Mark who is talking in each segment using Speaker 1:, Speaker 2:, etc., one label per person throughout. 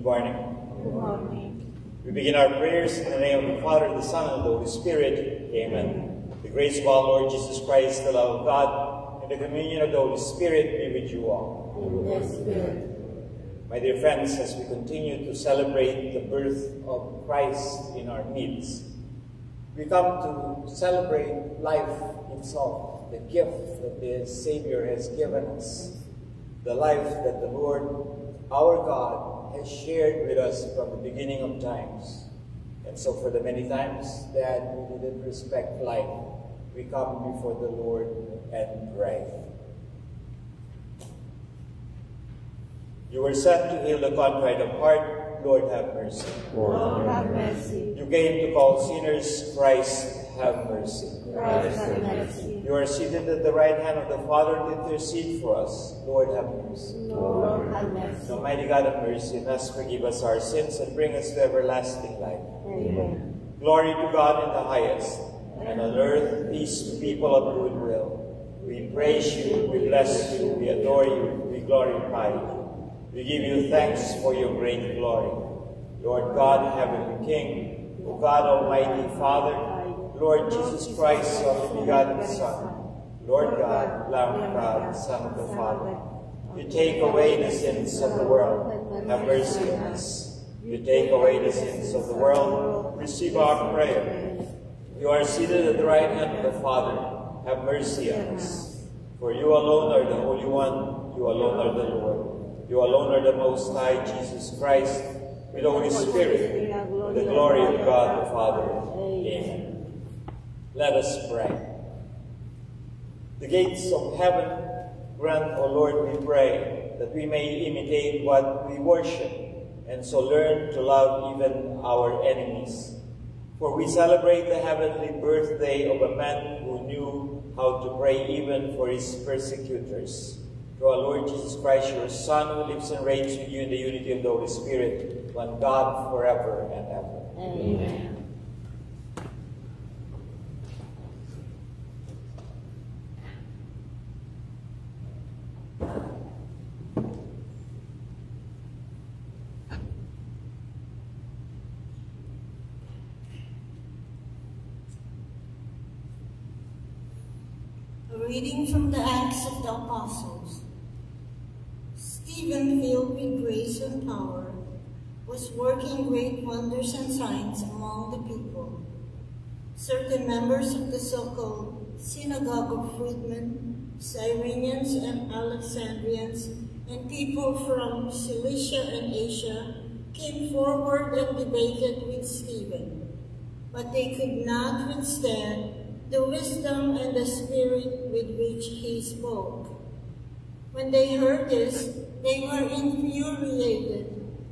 Speaker 1: Good morning.
Speaker 2: Good morning.
Speaker 1: We begin our prayers in the name of the Father, the Son, and the Holy Spirit. Amen. The grace of our Lord Jesus Christ, the love of God, and the communion of the Holy Spirit be with you all.
Speaker 2: Spirit.
Speaker 1: My dear friends, as we continue to celebrate the birth of Christ in our midst, we come to celebrate life itself, the gift that the Savior has given us, the life that the Lord, our God, has shared with us from the beginning of times. And so for the many times that we didn't respect life, we come before the Lord and pray. You were sent to heal the contrite of heart. Lord, have mercy.
Speaker 2: Lord, have mercy.
Speaker 1: You came to call sinners. Christ, have mercy.
Speaker 2: Christ, have mercy.
Speaker 1: You are seated at the right hand of the Father to intercede for us. Lord, have mercy.
Speaker 2: Lord, have mercy.
Speaker 1: Almighty God of mercy, thus forgive us our sins and bring us to everlasting life.
Speaker 2: Amen.
Speaker 1: Glory to God in the highest, and on earth peace to people of good will. We praise you, we bless you, we adore you, we glorify you. We give you thanks for your great glory. Lord God, Heavenly King, O God Almighty Father, Lord Jesus Christ, your begotten Son, Lord God, Lamb of God, Son of the Father, you take away the sins of the world, have mercy on us. You take away the sins of the world, receive our prayer. You are seated at the right hand of the Father, have mercy on us. For you alone are the Holy One, you alone are the Lord. You alone are the Most High, Jesus Christ, with the Holy Spirit, with the glory of God the Father. Let us pray. The gates of heaven grant, O Lord, we pray, that we may imitate what we worship, and so learn to love even our enemies. For we celebrate the heavenly birthday of a man who knew how to pray even for his persecutors. through our Lord Jesus Christ, your Son, who lives and reigns with you in the unity of the Holy Spirit, one God, forever and ever.
Speaker 2: Amen.
Speaker 3: A reading from the Acts of the Apostles. Stephen, filled with grace and power, was working great wonders and signs among the people. Certain members of the so-called Synagogue of Freedmen, Cyrenians and Alexandrians, and people from Cilicia and Asia came forward and debated with Stephen. But they could not withstand the wisdom and the spirit with which he spoke. When they heard this, they were infuriated,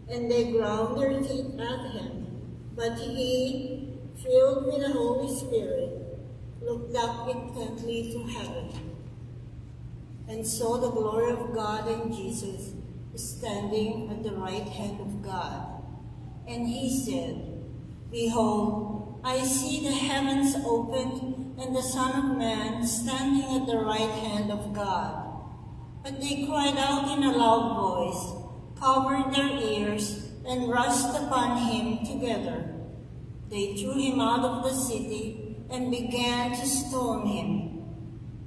Speaker 3: and they ground their teeth at him. But he, filled with the Holy Spirit, looked up intently to heaven, and saw the glory of God and Jesus standing at the right hand of God. And he said, Behold, I see the heavens opened and the Son of Man standing at the right hand of God. But they cried out in a loud voice, covered their ears, and rushed upon him together. They threw him out of the city and began to stone him.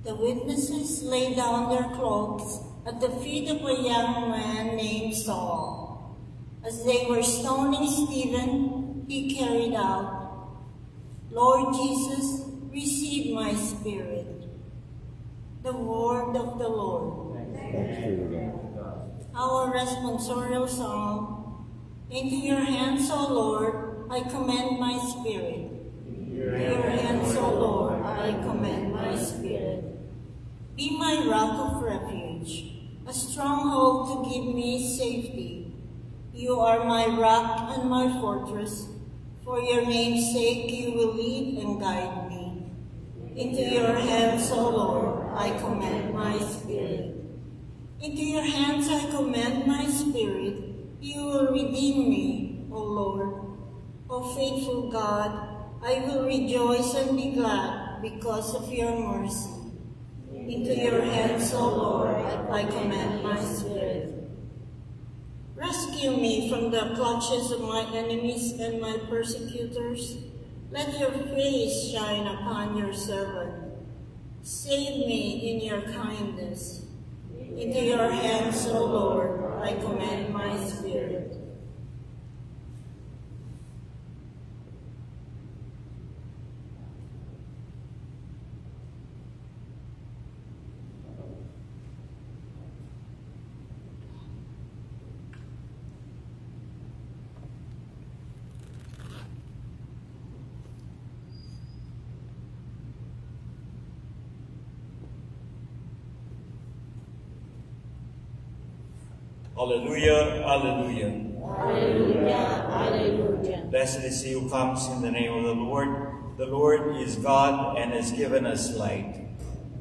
Speaker 3: The witnesses laid down their cloaks at the feet of a young man named Saul. As they were stoning Stephen, he carried out, Lord Jesus, receive my spirit. The word of the Lord. Our responsorial psalm. Into your hands, O Lord, I commend my spirit. Into your hands, O Lord, I commend my spirit. Be my rock of refuge, a stronghold to give me safety. You are my rock and my fortress. For your name's sake, you will lead and guide me. Into your hands, O Lord, I commend my spirit. Into your hands I commend my spirit. You will redeem me, O Lord. O faithful God, I will rejoice and be glad because of your mercy. Into your hands, O Lord, I commend my spirit. Rescue me from the clutches of my enemies and my persecutors. Let your face shine upon your servant. Save me in your kindness. Into your hands, O Lord, I commend my spirit.
Speaker 1: Hallelujah, hallelujah.
Speaker 2: Hallelujah. Hallelujah.
Speaker 1: Blessed is he who comes in the name of the Lord. The Lord is God and has given us light.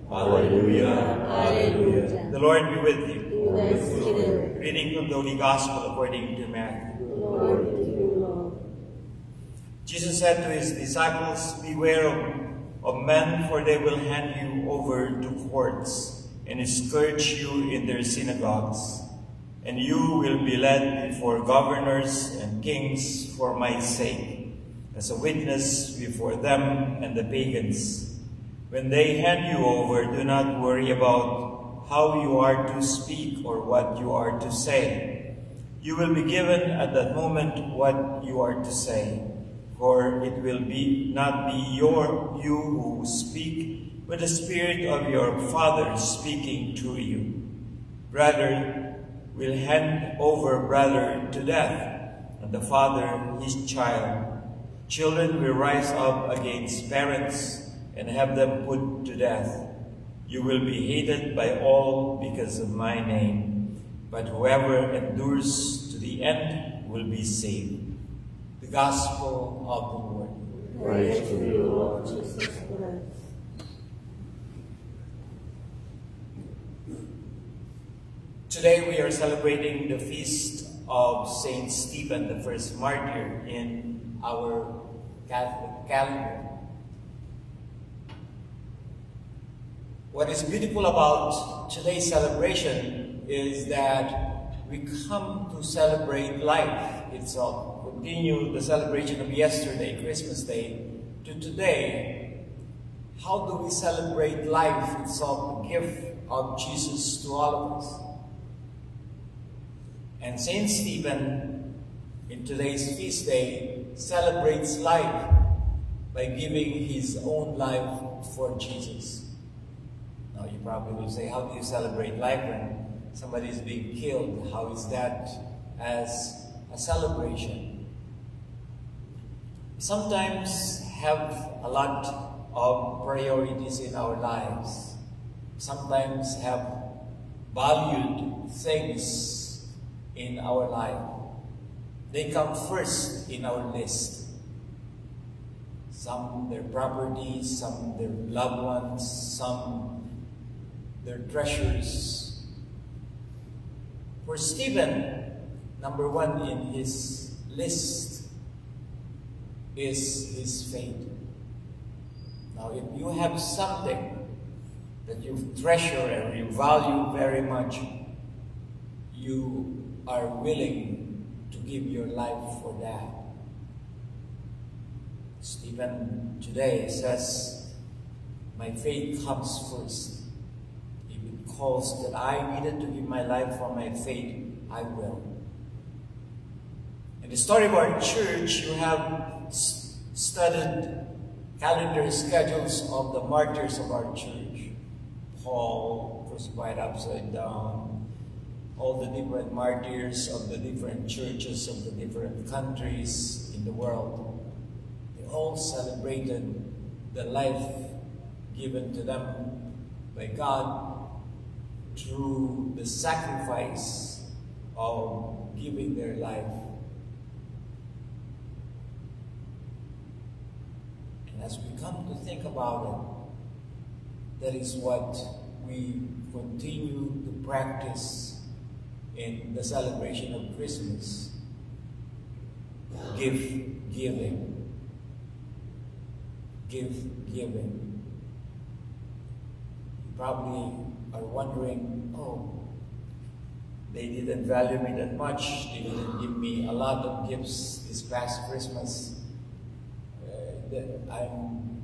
Speaker 1: Hallelujah, hallelujah. The Lord be with you.
Speaker 2: Bless.
Speaker 1: Reading from the Holy Gospel according to Matthew.
Speaker 2: Glory you, Lord.
Speaker 1: Jesus said to his disciples, Beware of, of men, for they will hand you over to courts and scourge you in their synagogues. And you will be led before governors and kings for my sake, as a witness before them and the pagans. When they hand you over, do not worry about how you are to speak or what you are to say. You will be given at that moment what you are to say, for it will be not be your you who speak, but the Spirit of your Father speaking through you. Brother will hand over brother to death, and the father his child. Children will rise up against parents and have them put to death. You will be hated by all because of my name, but whoever endures to the end will be saved. The Gospel of the Lord.
Speaker 2: Praise to you, Lord Jesus Christ.
Speaker 1: Today we are celebrating the feast of Saint Stephen, the first martyr in our Catholic calendar. What is beautiful about today's celebration is that we come to celebrate life itself. Continue the celebration of yesterday, Christmas Day, to today. How do we celebrate life itself, the gift of Jesus to all of us? And Saint Stephen, in today's feast day, celebrates life by giving his own life for Jesus. Now you probably will say, how do you celebrate life when somebody is being killed? How is that as a celebration? Sometimes have a lot of priorities in our lives. Sometimes have valued things in our life. They come first in our list. Some their properties, some their loved ones, some their treasures. For Stephen, number one in his list is his faith. Now, if you have something that you treasure and you value very much, you are willing to give your life for that. Stephen today says, My faith comes first. If it calls that I needed to give my life for my faith, I will. In the story of our church, you have studied calendar schedules of the martyrs of our church. Paul, crucified upside down, all the different martyrs of the different churches of the different countries in the world. They all celebrated the life given to them by God through the sacrifice of giving their life. And as we come to think about it, that is what we continue to practice in the celebration of Christmas. Give giving. Give giving. You probably are wondering, oh, they didn't value me that much. They didn't give me a lot of gifts this past Christmas. Uh, I'm,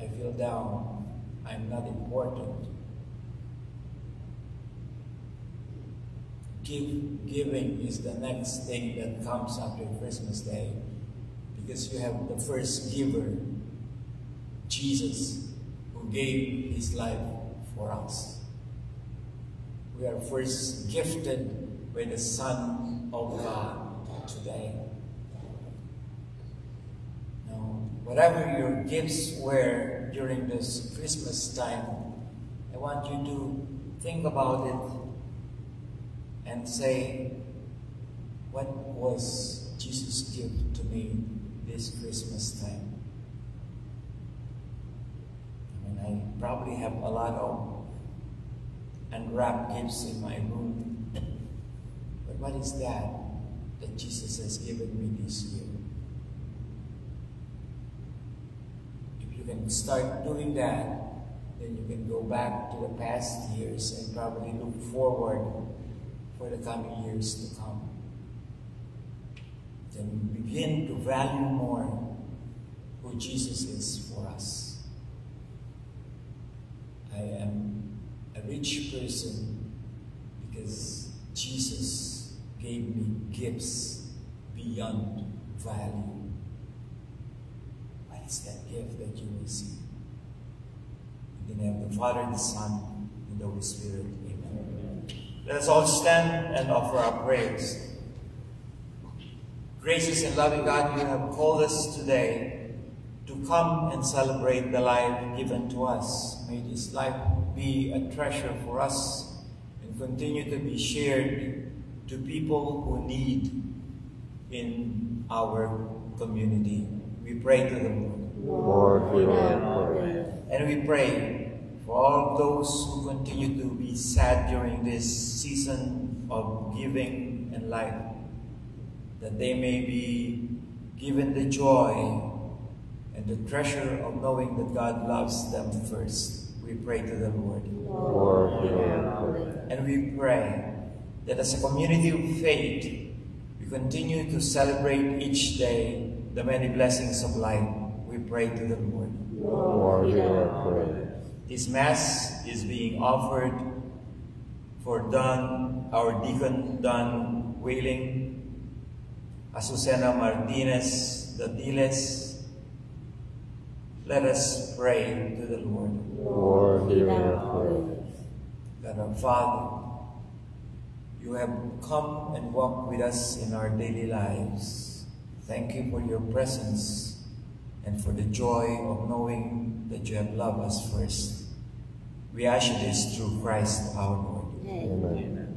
Speaker 1: I feel down. I'm not important. Give, giving is the next thing that comes after Christmas Day because you have the first giver, Jesus, who gave his life for us. We are first gifted by the Son of God today. Now, whatever your gifts were during this Christmas time, I want you to think about it and say, what was Jesus' gift to me this Christmas time? I mean, I probably have a lot of unwrapped gifts in my room. But what is that that Jesus has given me this year? If you can start doing that, then you can go back to the past years and probably look forward for the coming years to come. Then begin to value more who Jesus is for us. I am a rich person because Jesus gave me gifts beyond value. What is that gift that you receive? In the name of the Father, and the Son, and the Holy Spirit. Amen. Let us all stand and offer our prayers. Gracious and loving God, you have called us today to come and celebrate the life given to us. May this life be a treasure for us and continue to be shared to people who need in our community. We pray to the Lord.
Speaker 2: Lord, hear our.
Speaker 1: And we pray for all those who continue to be sad during this season of giving and life, that they may be given the joy and the treasure of knowing that God loves them first. We pray to the Lord.
Speaker 2: Lord, hear our prayer.
Speaker 1: And we pray that as a community of faith, we continue to celebrate each day the many blessings of life. We pray to the Lord.
Speaker 2: Lord, prayer.
Speaker 1: This Mass is being offered for Don, our deacon Don Whaling, Azucena Martinez Datiles. Let us pray to the Lord.
Speaker 2: Lord, hear our prayer.
Speaker 1: that our Father, you have come and walked with us in our daily lives. Thank you for your presence and for the joy of knowing that you have loved us first. We ask you this through Christ our Lord.
Speaker 2: Amen.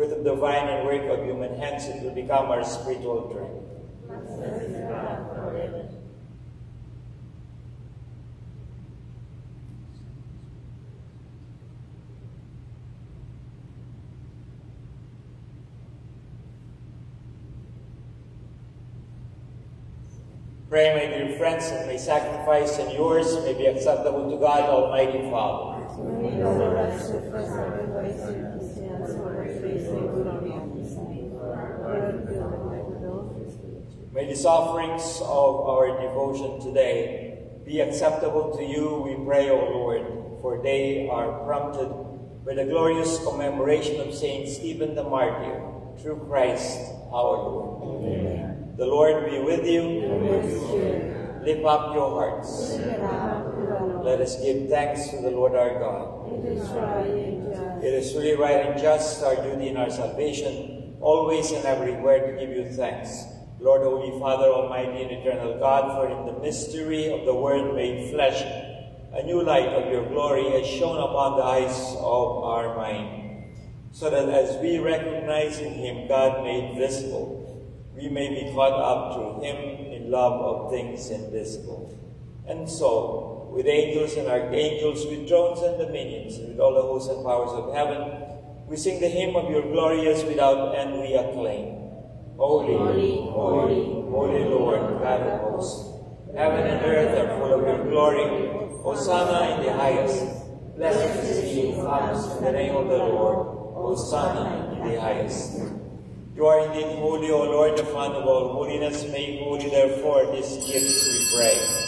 Speaker 1: Of the divine and work of human hands, it will become our spiritual drink. Pray, my dear friends, that my sacrifice and yours may be acceptable to God, Almighty Father. May these offerings of our devotion today be acceptable to you, we pray, O Lord, for they are prompted by the glorious commemoration of Saint Stephen the Martyr, through Christ our Lord.
Speaker 2: Amen.
Speaker 1: The Lord be with you. Lift up your hearts. Let us give thanks to the Lord our God. It is truly right and just, our duty and our salvation, always and everywhere to give you thanks. Lord, Holy Father, Almighty and Eternal God, for in the mystery of the Word made flesh, a new light of your glory has shone upon the eyes of our mind, so that as we recognize in him God made visible, we may be caught up through him in love of things invisible. And so, with angels and archangels, with thrones and dominions, and with all the hosts and powers of heaven, we sing the hymn of your glorious without end we acclaim. Holy,
Speaker 4: Holy,
Speaker 1: holy, holy Lord, God of hosts. Heaven and earth are full of your glory. Hosanna in the highest. Blessed is he who comes in the name of the Lord. Hosanna in the highest. You are indeed holy, O Lord, the Fount of all holiness. Make holy, therefore, these gifts, we pray,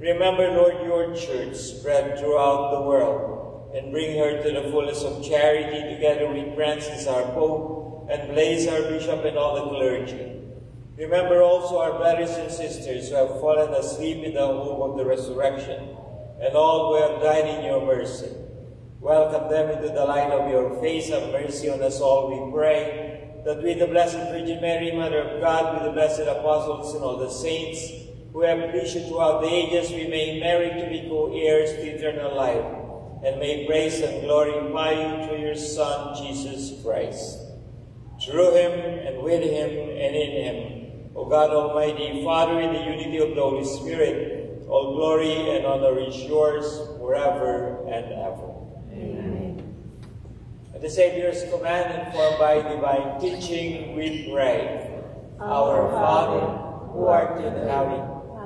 Speaker 1: Remember, Lord, your church spread throughout the world, and bring her to the fullness of charity together with Francis our Pope, and Blase our Bishop and all the clergy. Remember also our brothers and sisters who have fallen asleep in the hope of the resurrection, and all who have died in your mercy. Welcome them into the light of your face. Have mercy on us all, we pray, that with the Blessed Virgin Mary, Mother of God, with the blessed apostles and all the saints, who have pleased you throughout the ages, we may merit to be co-heirs to eternal life, and may praise and glorify you through your Son, Jesus Christ. Through him, and with him, and in him, O God Almighty, Father, in the unity of the Holy Spirit, all glory and honor is yours forever and ever.
Speaker 4: Amen.
Speaker 1: At the Savior's command, informed by divine teaching, we pray. Our Father, who art in heaven,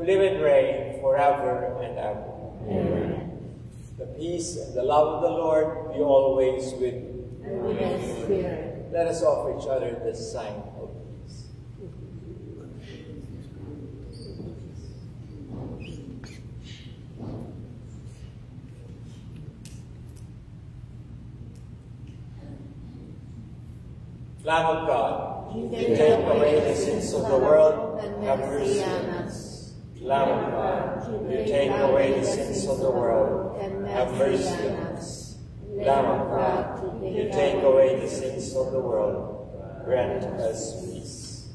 Speaker 1: who live and reign forever and ever.
Speaker 4: Amen.
Speaker 1: The peace and the love of the Lord be always with you.
Speaker 4: With.
Speaker 1: Let us offer each other this sign of peace. Lamb of God, you take away the sins of the world, have mercy on us. Lamb of God, you take away the sins of the world, have mercy on us. Lamb of God, you take away the sins of the world, grant us peace.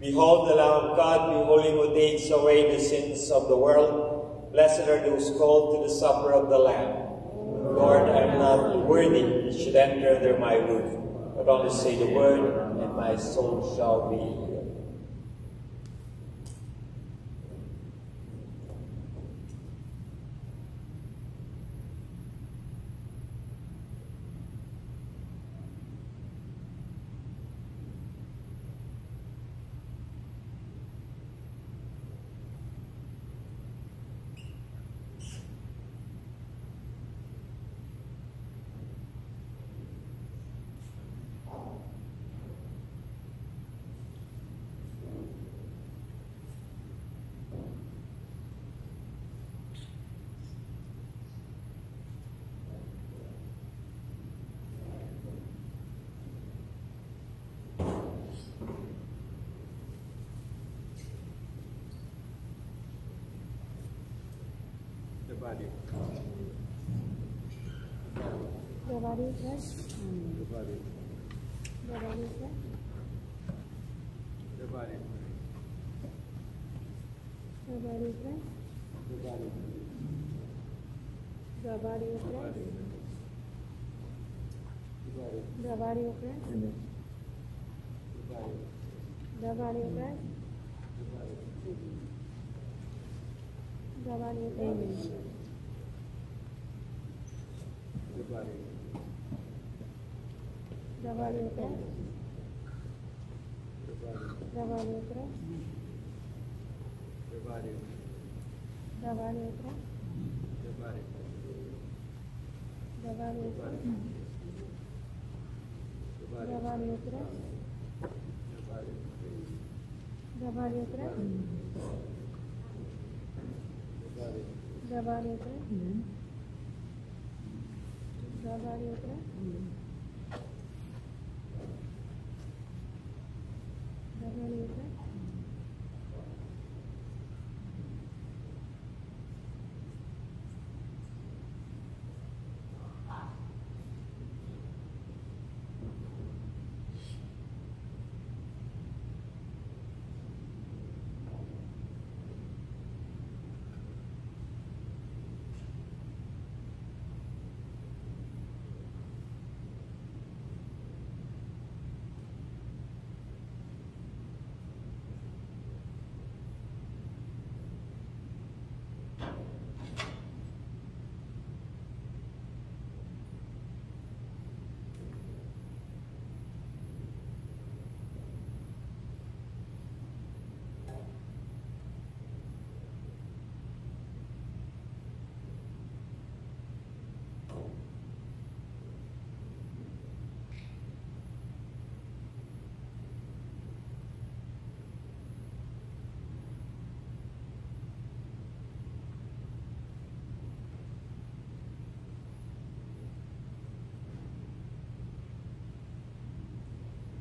Speaker 1: Behold the Lamb of God, who takes away the sins of the world. Blessed are those called to the supper of the Lamb. Lord, I am not worthy you should enter under my roof, but only say the word, and my soul shall be healed.
Speaker 5: The body.
Speaker 4: The body of Christ.
Speaker 5: The body.
Speaker 4: The body of Christ.
Speaker 5: The body.
Speaker 4: The body जवार
Speaker 5: यात्रा
Speaker 4: जवार यात्रा जवार यात्रा जवार यात्रा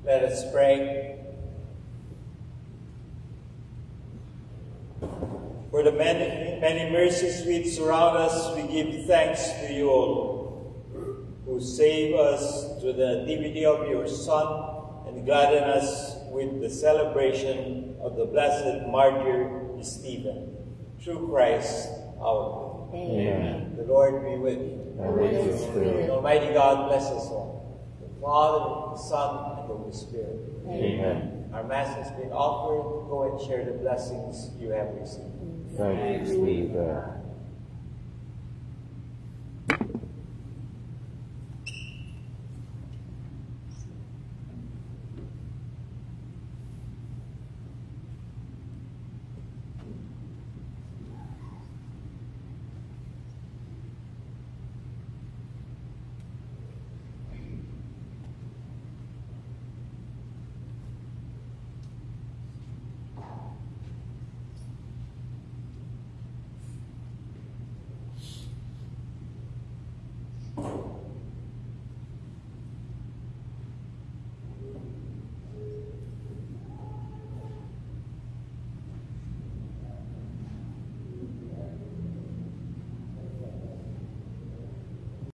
Speaker 1: Let us pray. For the many, many mercies which surround us, we give thanks to you, O Lord, who save us through the nativity of your Son and gladden us with the celebration of the blessed martyr Stephen. Through Christ our Lord.
Speaker 2: Amen.
Speaker 1: The Lord be with you.
Speaker 2: And with your spirit.
Speaker 1: Almighty God bless us all. The Father, the Son, Holy Spirit.
Speaker 2: Amen.
Speaker 1: Our Mass has been offered. Go and share the blessings you have received.
Speaker 2: Thanks be to God.